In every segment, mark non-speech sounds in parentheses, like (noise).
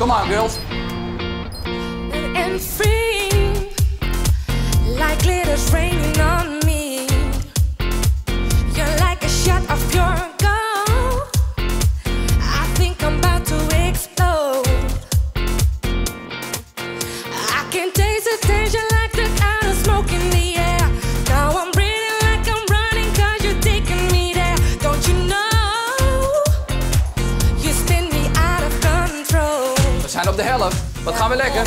Come on, girls. and free, like de helft. Wat gaan we lekker?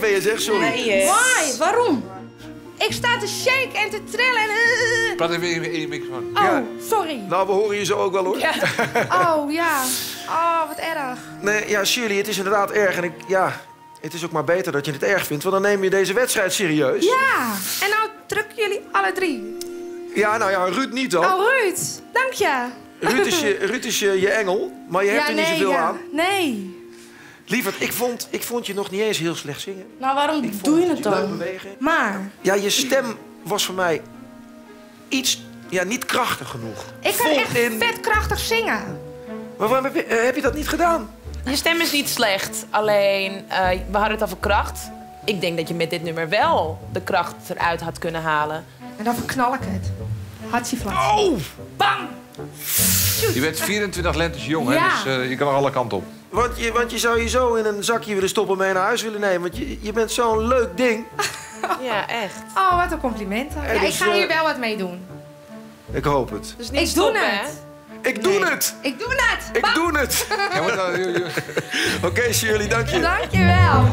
Ben je zeg, sorry. Why? Waarom? Ik sta te shake en te trillen en... eh. Praat even in in je microfoon. Oh, Ja. sorry. Nou, we horen je zo ook wel hoor. Oh, ja. Oh, wat erg. Nee, ja, Shirley, het is inderdaad erg. En ik, ja, het is ook maar beter dat je het erg vindt, want dan neem je deze wedstrijd serieus. Ja. En nou drukken jullie alle drie. Ja, nou ja, Ruud niet dan. Oh, Ruud. Dank je. Ruud is, je, Ruud is je, je engel, maar je hebt ja, er nee, niet zoveel ja. aan. Nee. Lieverd, ik vond, ik vond je nog niet eens heel slecht zingen. Nou, waarom Ik doe je het dan? bewegen. Maar, Ja, je stem was voor mij iets, ja, niet krachtig genoeg. ik kan Vol echt in- vet krachtig zingen. Maar waarom heb je, eh, heb je dat niet gedaan? Je stem is niet slecht, alleen eh, we hadden het over kracht. Ik denk dat je met dit nummer wel de kracht eruit had kunnen halen. En dan verknal ik het. Hartje vlat. Oh! Bam! Je bent 24 lentes jong, hè? Ja. dus eh, je kan er alle kanten op. Want je, want je zou je zo in een zakje willen stoppen en mee naar huis willen nemen. Want je, je bent zo'n leuk ding. (laughs) Ja, echt. Oh, wat een compliment. Ja, ik ga hier wel wat mee doen. Ik hoop het. Dus Ik niet doe stoppen, het. hè? Ik doe het! Ik doe het! Ik Bam! doe het! Ja, maar, dan- je- (laughs) je- (laughs) Oké, Shirley, dank je. Dankjewel.